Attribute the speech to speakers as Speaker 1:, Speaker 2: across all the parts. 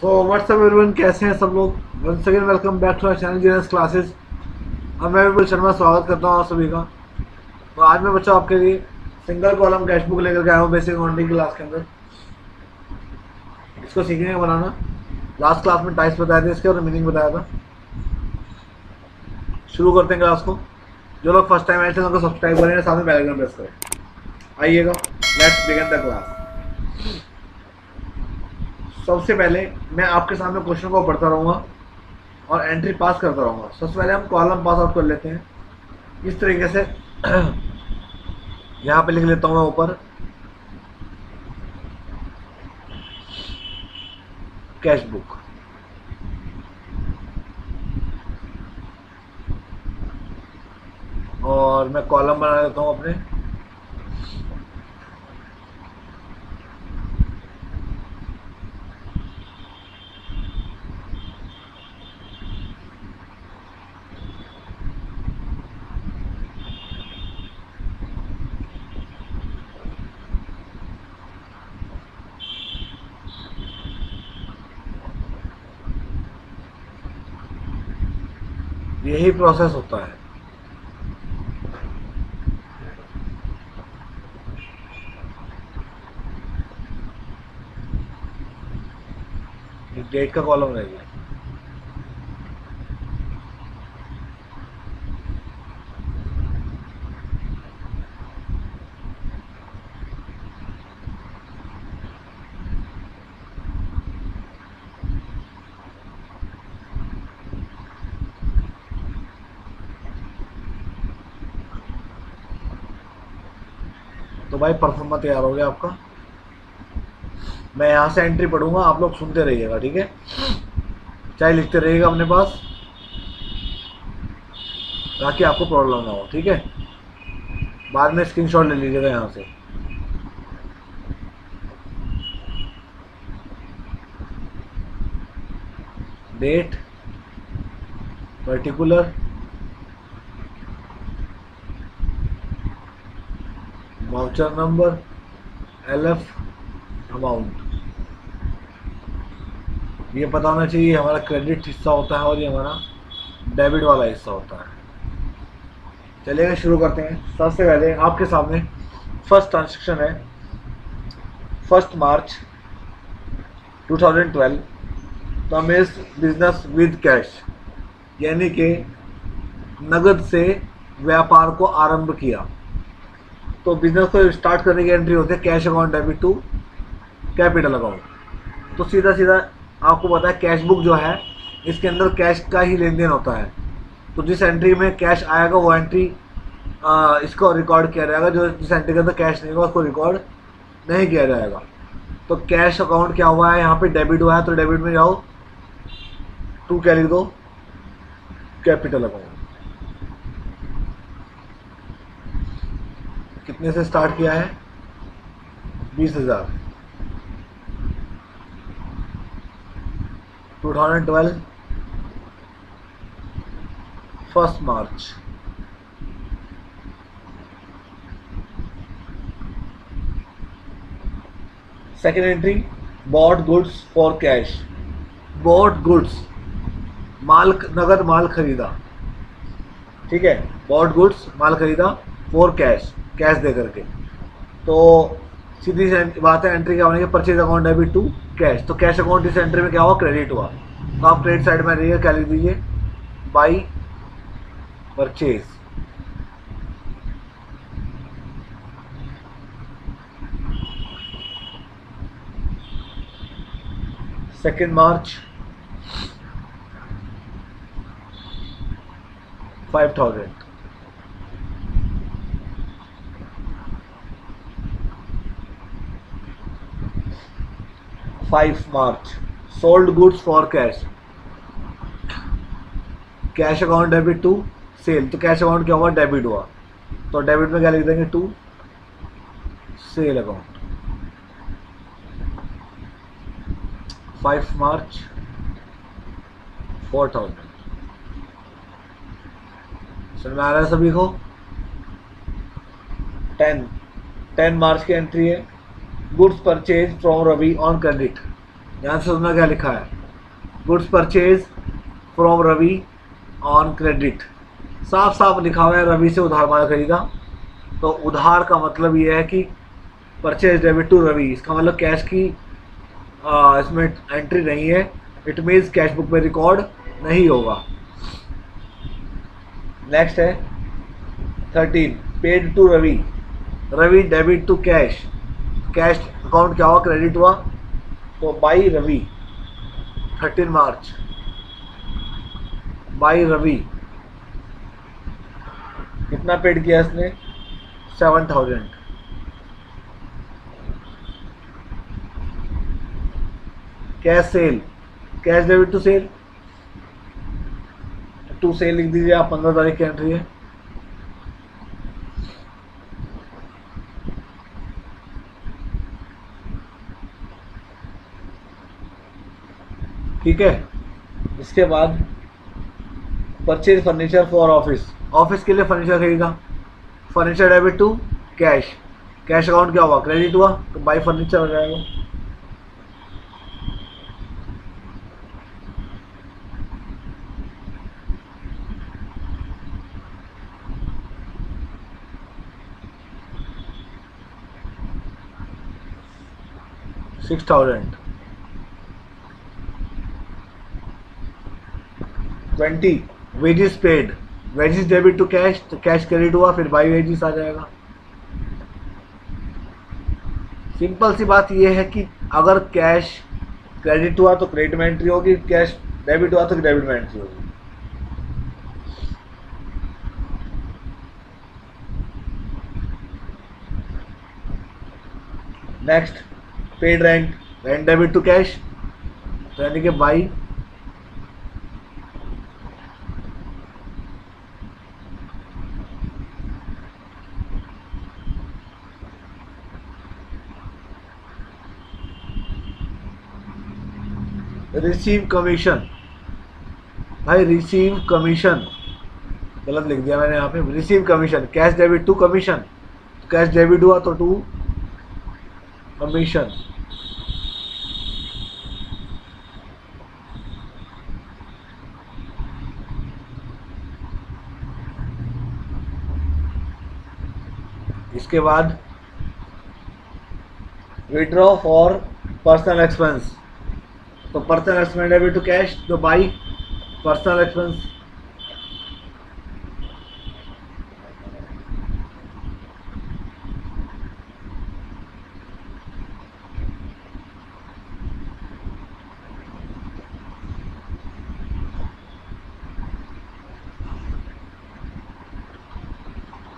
Speaker 1: So what's up everyone कैसे हैं सब लोग? Once again welcome back to our channel GS classes अब मैं विपुल शर्मा स्वागत करता हूँ आप सभी का। तो आज मैं बच्चों आपके लिए सिंगल कॉलम कैश बुक लेकर के आया हूँ बेसिक अकाउंटिंग क्लास के अंदर। इसको सीखेंगे बनाना। लास्ट क्लास में टाइप्स बताए थे, इसके और मीनिंग बताया था। शुरू करते हैं क्लास को। जो लोग फ़र्स्ट टाइम आए थे, उनको सब्सक्राइब करें, साथ में बेल आइकन प्रेस करें। आइएगा लेट्स बिगिन द क्लास सबसे पहले मैं आपके सामने क्वेश्चन को पढ़ता रहूँगा और एंट्री पास करता रहूँगा। सबसे पहले हम कॉलम पास आउट कर लेते हैं। इस तरीके से यहाँ पे लिख लेता हूँ मैं ऊपर। Cash book. और मैं कॉलम बना लेता हूँ अपने। यही प्रोसेस होता है। डेट का कॉलम रह तो भाई परफॉर्मा तैयार हो गया आपका। मैं यहाँ से एंट्री पढ़ूँगा, आप लोग सुनते रहिएगा, ठीक है? चाहे लिखते रहिएगा अपने पास, ताकि आपको प्रॉब्लम ना हो, ठीक है? बाद में स्क्रीनशॉट ले लीजिएगा यहाँ से। Date particular voucher number L F amount ये पता होना चाहिए हमारा क्रेडिट हिस्सा होता है और ये हमारा डेबिट वाला हिस्सा होता है। चलिए, शुरू करते हैं। सबसे पहले आपके सामने फ़र्स्ट ट्रांजेक्शन है। फ़र्स्ट मार्च 2012 तमेज बिज़नेस विद कैश यानी कि नगद से व्यापार को आरंभ किया। तो बिज़नेस को स्टार्ट करने की एंट्री होती है cash account debit to capital account तो सीधा सीधा आपको पता है कैश बुक जो है इसके अंदर कैश का ही लेन देन होता है। तो जिस एंट्री में कैश आएगा वो एंट्री आ, इसको रिकॉर्ड किया जाएगा। जो जिस एंट्री के अंदर कैश नहीं होगा उसको रिकॉर्ड नहीं किया जाएगा। तो कैश अकाउंट क्या हुआ है? यहाँ पे डेबिट हुआ है तो डेबिट में जाओ टू क्या लिख दो कैपिटल अकाउंट कितने से स्टार्ट किया है, बीस हज़ार। Two thousand twelve first March. Second entry bought goods for cash bought goods माल, नगद माल खरीदा। ठीक है? बॉट गुड्स माल खरीदा। फॉर कैश कैश दे करके। तो सीधी बात है एंट्री क्या होने की purchase account debit to cash तो कैश अकाउंट इस एंट्री में क्या हुआ? क्रेडिट हुआ। तो आप क्रेडिट साइड में रहिए, क्या लिख दीजिए? By purchase second March five thousand five March sold goods for cash cash account debit to sale तो कैश अकाउंट क्या हुआ? डेबिट हुआ. तो डेबिट में क्या लिख देंगे? To sale account five March four thousand समझ में आ रहा है सभी को टेन टेन मार्च की एंट्री है. Goods purchase from Ravi on credit ध्यान से सुनना क्या लिखा है? Goods purchase from Ravi on credit साफ़ साफ़ लिखा हुआ है रवि से उधार माल खरीदा तो उधार का मतलब ये है कि परचेज डेबिट टू रवि इसका मतलब कैश की आ, इसमें एंट्री नहीं है। इट मीन्स कैश बुक में रिकॉर्ड नहीं होगा। नेक्स्ट है thirteen paid to Ravi Ravi debit to cash cash account क्या हुआ? क्रेडिट हुआ? तो by Ravi thirteen March. By Ravi. कितना पेड किया इसने? Seven thousand cash sale cash debit to sale to sale लिख दीजिए, आप पंद्रह तारीख की एंट्री है। ठीक है? इसके बाद purchase furniture for office office के लिए फर्नीचर खरीदा furniture debit to cash cash account क्या हुआ? क्रेडिट हुआ? तो बाई फर्नीचर हो जाएगा। Six thousand twenty wages paid wages debit to cash तो कैश क्रेडिट हुआ, फिर बाई वेजिस आ जाएगा। सिंपल सी बात यह है कि अगर कैश क्रेडिट हुआ तो क्रेडिट में एंट्री होगी कैश डेबिट हुआ तो डेबिट में एंट्री होगी। Next paid rent rent debit to cash तो यानी कि बाई रिसीव कमीशन भाई रिसीव कमीशन गलत लिख दिया मैंने यहाँ पे. Receive commission cash debit to commission cash debit हुआ तो टू कमीशन इसके बाद विड्रॉ फॉर पर्सनल एक्सपेंस तो personal expense debit to cash तो by personal expense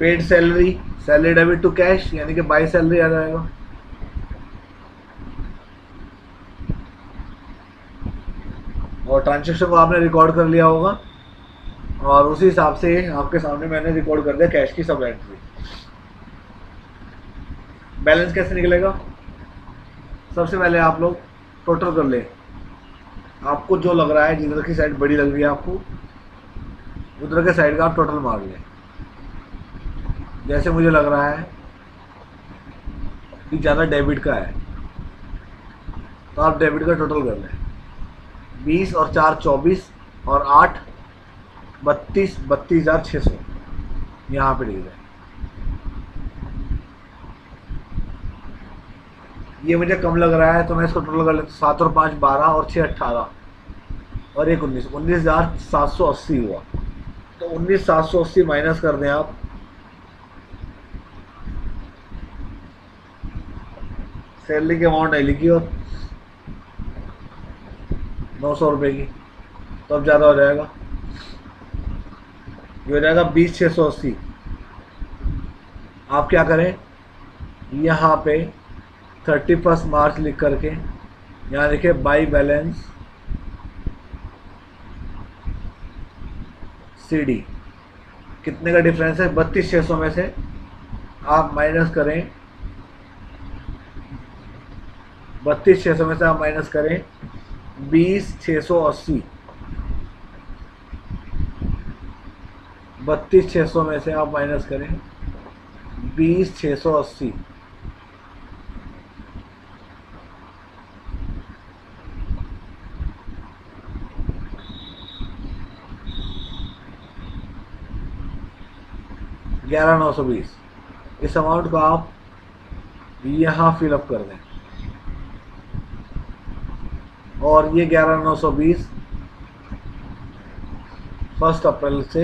Speaker 1: paid salary salary debit to cash यानी कि बाई सैलरी आ जाएगा और ट्रांजेक्शन को आपने रिकॉर्ड कर लिया होगा। और उसी हिसाब से आपके सामने मैंने रिकॉर्ड कर दिया कैश की सब एंट्री बैलेंस कैसे निकलेगा? सबसे पहले आप लोग टोटल कर ले। आपको जो लग रहा है जिधर की साइड बड़ी लग रही है आपको उधर के साइड का आप टोटल मार लें। जैसे मुझे लग रहा है कि ज़्यादा डेबिट का है तो आप डेबिट का टोटल कर लें। बीस और चार चौबीस और आठ बत्तीस बत्तीस हज़ार छः सौ। यहाँ पर लिख रहे ये मुझे कम लग रहा है तो मैं इसको टोटल कर लेता सात और पाँच, बारह और छः अट्ठारह और एक उन्नीस। उन्नीस हज़ार सात सौ अस्सी हुआ। तो उन्नीस सात सौ अस्सी माइनस कर दें आप। सैलरी के अमाउंट है लिखी और नौ सौ रुपये की। तो अब ज़्यादा हो जाएगा। ये हो जाएगा बीस छः सौ अस्सी। आप क्या करें? यहाँ पे थर्टी फ़र्स्ट मार्च लिख करके यहाँ लिखे बाई बैलेंस सी डी कितने का डिफरेंस है? बत्तीस छः सौ में से आप माइनस करें। बत्तीस छः सौ में से आप माइनस करें। बीस छः सौ अस्सी। बत्तीस छः सौ में से आप माइनस करें। बीस छः सौ अस्सी। ग्यारह नौ सौ बीस। इस अमाउंट को आप यहाँ फिलअप कर दें। और ये ग्यारह नौ सौ बीस फ़र्स्ट अप्रैल से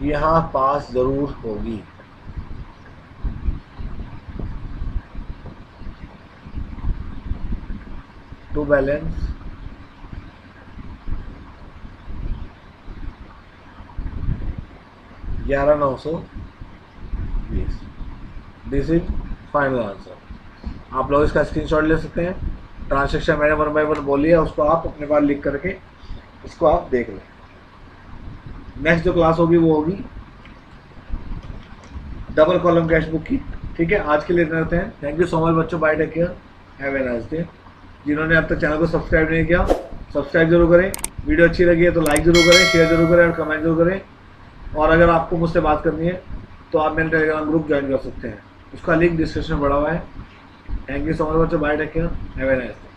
Speaker 1: यहाँ पास ज़रूर होगी। To balance. ग्यारह नौ सौ बीस। दिस इज़ फाइनल आंसर आप लोग इसका स्क्रीनशॉट ले सकते हैं। ट्रांजेक्शन मैंने वन बाई वन बोली है उसको आप अपने पास लिख करके इसको आप देख लें। नेक्स्ट जो क्लास होगी, वो होगी डबल कॉलम कैश बुक की। ठीक है? आज के लिए इतना रहते हैं। थैंक यू सो मच बच्चों bye take care have a nice day जिन्होंने अब तक चैनल को सब्सक्राइब नहीं किया सब्सक्राइब ज़रूर करें। वीडियो अच्छी लगी है तो लाइक ज़रूर करें शेयर ज़रूर करें और कमेंट ज़रूर करें। और अगर आपको मुझसे बात करनी है तो आप मेरे टेलीग्राम ग्रुप ज्वाइन कर सकते हैं। उसका लिंक डिस्क्रिप्शन में बढ़ा हुआ है। थैंक यू सो मच बच्चों bye take care have a nice day